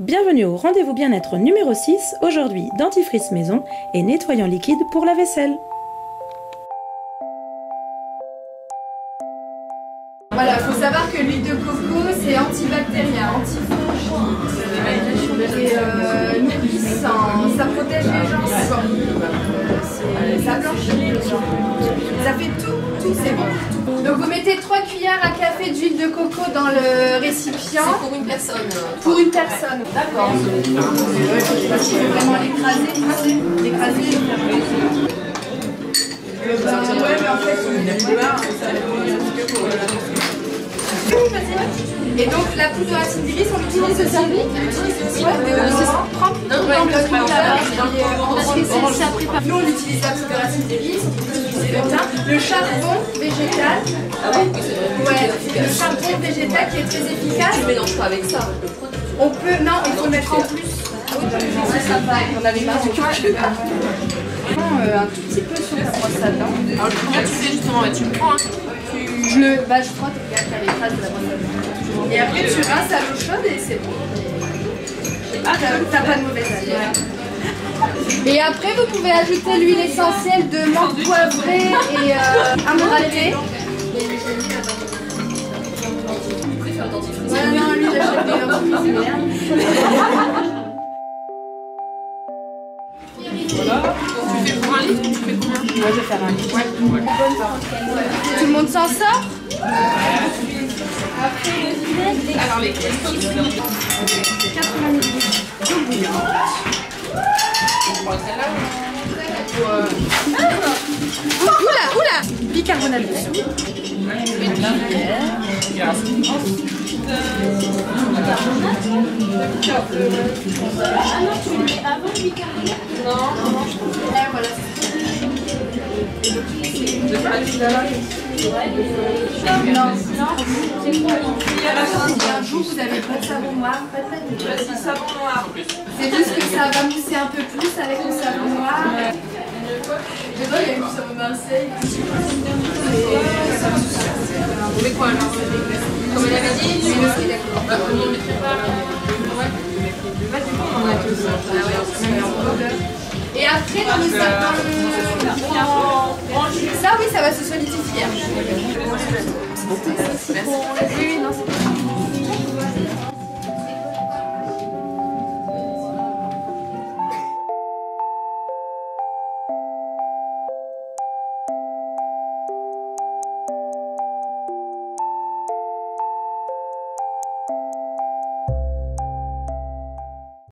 Bienvenue au rendez-vous bien-être numéro 6, aujourd'hui dentifrice maison et nettoyant liquide pour la vaisselle. Voilà, il faut savoir que l'huile de coco c'est antibactérien, antifongique euh, c'est bon. Donc vous mettez 3 cuillères à café d'huile de coco dans le récipient. pour une personne. Pour une personne. D'accord. Parce qu'il faut vraiment l'écraser, l'écraser. Euh, ben, ouais, mais en fait, et donc la poudre de racine d'iris, on l'utilise aussi Oui, on l'utilise aussi. Trempe dans le Nous on utilise la poudre de racine d'iris, le charbon végétal. Ouais, le charbon végétal qui est très efficace. Tu mélanges pas avec ça. On peut, non, il faut mettre en plus. On avait marre du euh, un tout petit peu sur la brosse à dents. Alors, comment tu fais justement Tu le prends, hein Je le, bah, je y a les traces de la brosse à dents. Et après, tu rinces à l'eau chaude et c'est bon. Ah, t'as pas de mauvaise haleine. Et après, vous pouvez ajouter l'huile essentielle de menthe poivrée et euh, amandatée. Ouais, non, lui. Tu fais pour un litre Tu fais combien Moi, je vais faire un litre. Tout le monde s'en sort Alors, les questions. 80 ml Ah non, Non, C'est un jour vous n'avez pas de savon noir, pas de savon noir. C'est juste que ça va mousser un peu plus avec le savon noir. Je vois, il y a eu du savon Marseille. On met quoi alors Comme elle avait dit d'accord. Bah, on ne mettrait pas. Ouais. Bah, du coup, on en a ça. Ah ouais, Et après, dans le. Ça, oui, ça va se solidifier. Oui, oui, non, c'est